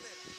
Pero